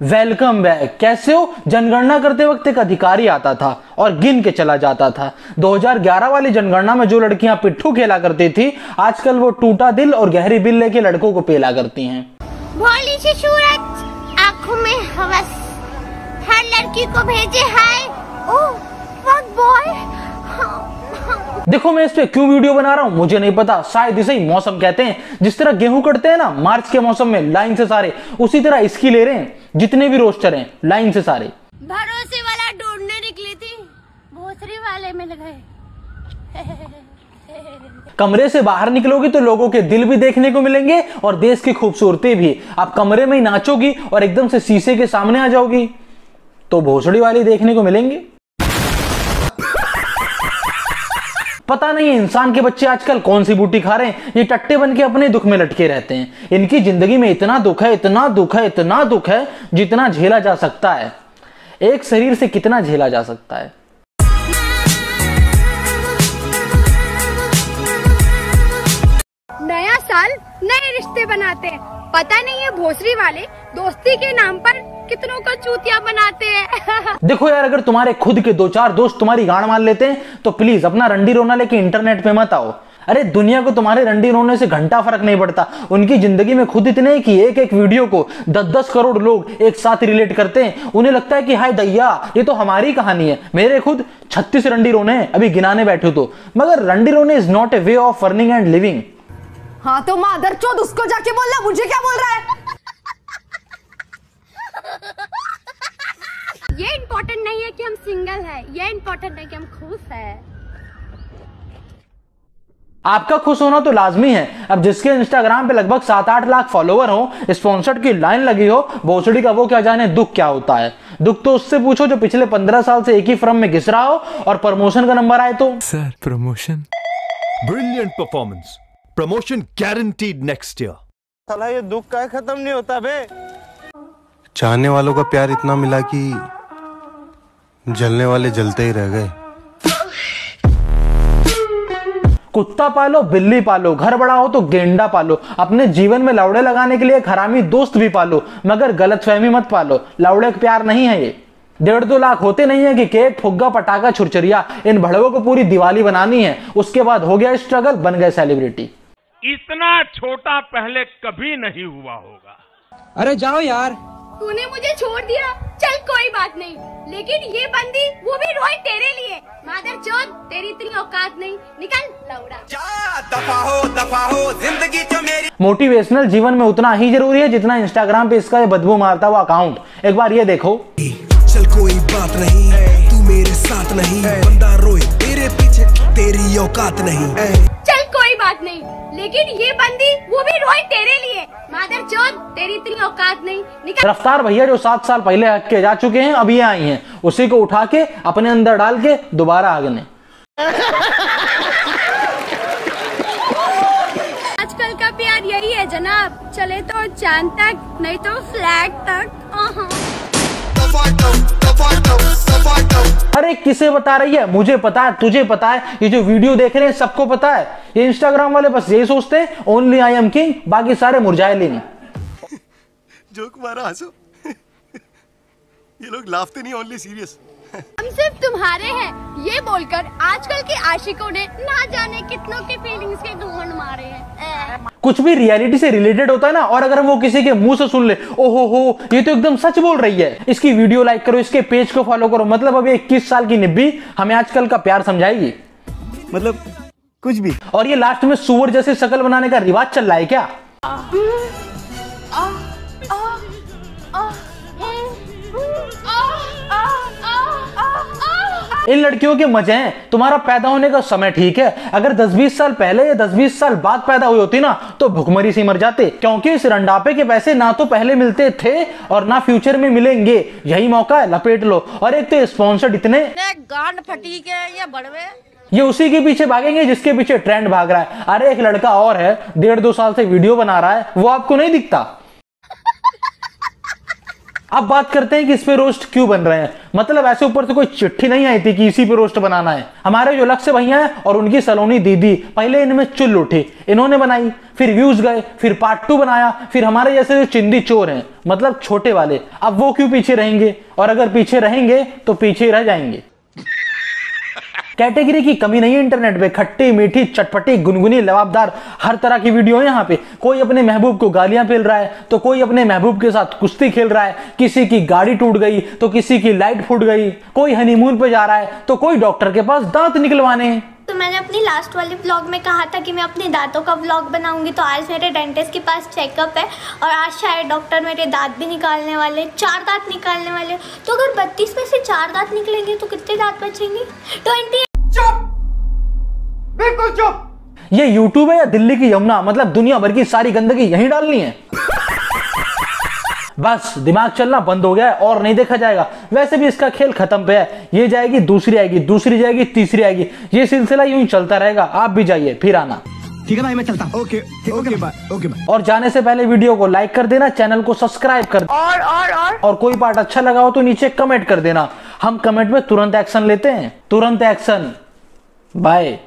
Welcome back. कैसे हो? जनगणना करते वक्त एक अधिकारी आता था और गिन के चला जाता था। 2011 वाली जनगणना में जो लड़कियाँ पिट्ठू खेला करती थी, आजकल वो टूटा दिल और गहरी बिल लेके लड़कों को पेला करती हैं। भोली सी सूरज, आँखों में हवस। हर लड़की को भेजे हाय। ओह व्हाट बॉय देखो मैं इस पे क्यों वीडियो बना रहा हूँ? मुझे नहीं पता। शायद इसे ही मौसम कहते हैं। जिस तरह गेहूँ कटते हैं ना मार्च के मौसम में लाइन से सारे उसी तरह इसकी ले रहे हैं जितने भी रोस्टर हैं लाइन से सारे। भरोसे वाला ढूँढने निकली थी। भोसरी वाले मिल गए। कमरे से बाहर निकलोगी तो लोगों के दिल भी देखने को मिलेंगे और देश की खूबसूरती भी। आप कमरे में ही नाचोगी और एकदम से शीशे के सामने आ जाओगी। तो भोसड़ी वाली देखने को मिलेंगे। पता नहीं इंसान के बच्चे आजकल कौन सी बूटी खा रहे हैं, ये टट्टे बन के अपने दुख में लटके रहते हैं। इनकी ज़िंदगी में इतना दुख है, इतना दुख है, इतना दुख है, जितना झेला जा सकता है। एक शरीर से कितना झेला जा सकता है? नया साल नए रिश्ते बनाते हैं। पता नहीं है भोसरी वाले दोस्ती के नाम पर कितनों का चूतिया बनाते हैं। देखो यार, अगर तुम्हारे खुद के दो चार दोस्त तुम्हारी गाड़ मान लेते हैं तो प्लीज़ अपना रंडी रोना लेके इंटरनेट पे मत आओ। अरे, दुनिया को तुम्हारे रंडी रोने से घंटा फ़र्क नहीं पड़ता। उनकी ज़िंदगी में खुद इतने कि एक एक वीडियो को दस दस करोड़ लोग एक साथ रिलेट करते हैं। उन्हें लगता है कि, हाय दैया, ये तो हमारी कहानी है। मेरे खुद छत्तीस रंडी रोने अभी गिनाने बैठे तो। मगर रंडी रोने is not a way of earning and living हाँ तो मादर चौथ उसको जाके बोलना मुझे क्या बोल रहा है? ये इम्पोर्टेंट नहीं है कि हम सिंगल है ये इम्पोर्टेंट है कि हम खुश है। आपका खुश होना तो लाजमी है। अब जिसके इंस्टाग्राम पे लगभग सात आठ लाख फॉलोवर हो स्पॉन्सर्ड की लाइन लगी हो भोसड़ी का वो क्या जाने दुख क्या होता है? दुख तो उससे पूछो जो पिछले पंद्रह साल से एक ही फर्म में घिस रहा हो और प्रमोशन का नंबर आए तो? Sir promotion brilliant performance. Promotion guaranteed next year. साला ये दुख का खत्म नहीं होता बे। चाहने वालों का प्यार इतना मिला कि जलने वाले जलते ही रह गए। कुत्ता पालो बिल्ली पालो घर बड़ा हो तो गेंडा पालो। अपने जीवन में लौड़े लगाने के लिए एक हरामी दोस्त भी पालो मगर गलत फहमी मत पालो। लौड़े का प्यार नहीं है ये। डेढ़ दो लाख होते नहीं है कि केक फुग्गा पटाखा छुरचुरिया इन भड़वों को पूरी दिवाली बनानी है। उसके बाद हो गया स्ट्रगल बन गए सेलिब्रिटी। इतना छोटा पहले कभी नहीं हुआ होगा। अरे जाओ यार। तूने मुझे छोड़ दिया। चल कोई बात नहीं। लेकिन ये बंदी वो भी रोई तेरे लिए। मादर चौथ तेरी इतनी औकात नहीं। निकल लौड़ा। मोटिवेशनल जीवन में उतना ही ज़रूरी है जितना इंस्टाग्राम पे इसका बदबू मारता हुआ अकाउंट एक बार ये देखो। चल कोई बात नहीं। तू मेरे साथ नहीं। बंदा रोए तेरे पीछे तेरी औकात नहीं। लेकिन ये बंदी वो भी रोई तेरे लिए। मादर चौथ तेरी इतनी औकात नहीं। निकल। रफ्तार भैया जो सात साल पहले हक के जा चुके हैं अब ये आई हैं। उसी को उठा के अपने अंदर डाल के दोबारा आगने। आजकल का प्यार यही है जनाब। चले तो चाँद तक नहीं तो फ्लैग तक। अरे किसे बता रही है? मुझे पता है तुझे पता है। ये जो वीडियो देख रहे हैं सबको पता है। ये इंस्टाग्राम वाले बस यही सोचते हैं ओनली आई एम किंग बाकी सारे मुरझाए लेनी जोक मारा हंसो। ये लोग लाफते नहीं ओनली सीरियस हम सिर्फ़ तुम्हारे हैं। ये बोलकर आजकल के आशिकों ने ना जाने कितनों के फीलिंग्स के घूंघट मारे हैं। कुछ भी रियलिटी से रिलेटेड होता है ना और अगर वो किसी के मुँह से सुन ले ओहो हो ये तो एकदम सच बोल रही है। इसकी वीडियो लाइक करो इसके पेज को फॉलो करो मतलब अभी इक्कीस साल की निब्बी हमें आजकल का प्यार समझाएगी। मतलब कुछ भी। और ये लास्ट में सुअर जैसे शकल बनाने का रिवाज चल रहा है क्या? इन लड़कियों के मज़े हैं। तुम्हारा पैदा होने का समय ठीक है। अगर 10-20 साल पहले या 10-20 साल बाद पैदा हुई होती ना तो भुखमरी से मर जाते। क्योंकि इस रंडापे के पैसे ना तो पहले मिलते थे और ना फ्यूचर में मिलेंगे। यही मौका है लपेट लो। और एक तो स्पॉन्सर्ड इतने। गांड फटी के ये बड़वे? ये उसी के पीछे भागेंगे जिसके पीछे ट्रेंड भाग रहा है। अरे एक लड़का और है डेढ़ दो साल से वीडियो बना रहा है। वो आपको नहीं दिखता। अब बात करते हैं कि इस पे रोस्ट क्यों बन रहे हैं? मतलब ऐसे ऊपर से कोई चिट्ठी नहीं आई थी कि इसी पे रोस्ट बनाना है। हमारे जो लक्ष्य भैया हैं और उनकी सलोनी दीदी, पहले इनमें चुल उठी, इन्होंने बनाई, फिर व्यूज़ गए, फिर पार्ट टू बनाया, फिर हमारे जैसे जो चिंदी चोर हैं मतलब छोटे वाले, अब वो क्यों पीछे रहेंगे? और अगर पीछे रहेंगे तो पीछे रह जाएँगे। कैटेगरी की कमी नहीं है इंटरनेट पे। खट्टी, मीठी, चटपटी, गुनगुनी लवाबदार हर तरह की वीडियो है यहाँ पे। कोई अपने महबूब को गालियाँ पेल रहा है तो कोई अपने महबूब के साथ कुश्ती खेल रहा है। किसी की गाड़ी टूट गई तो किसी की लाइट फूट गई। कोई हनीमून पे जा रहा है तो कोई डॉक्टर के पास दांत निकलवाने। तो मैंने अपनी लास्ट वाले ब्लॉग में कहा था कि मैं अपने दांतों का ब्लॉग बनाऊँगी तो आज मेरे डेंटिस्ट के पास चेकअप है और आज शायद डॉक्टर मेरे दांत भी निकालने वाले, चार दांत निकालने वाले। तो अगर बत्तीस में से चार दांत निकलेंगे तो कितने दांत बचेंगे? ट्वेंटी ये यूट्यूब है या दिल्ली की यमुना? मतलब दुनिया भर की सारी गंदगी यहीं डालनी है। बस दिमाग चलना बंद हो गया है और नहीं देखा जाएगा। वैसे भी इसका खेल खत्म पे है। ये जाएगी दूसरी आएगी दूसरी जाएगी तीसरी आएगी। ये सिलसिला यूँ ही चलता रहेगा। आप भी जाइए फिर आना। ठीक है भाई मैं चलता हूँ। Okay okay bye okay bye और जाने से पहले वीडियो को लाइक कर देना चैनल को सब्सक्राइब कर और और और। और कोई पार्ट अच्छा लगा हो तो नीचे कमेंट कर देना। हम कमेंट में तुरंत एक्शन लेते हैं। तुरंत एक्शन। बाय।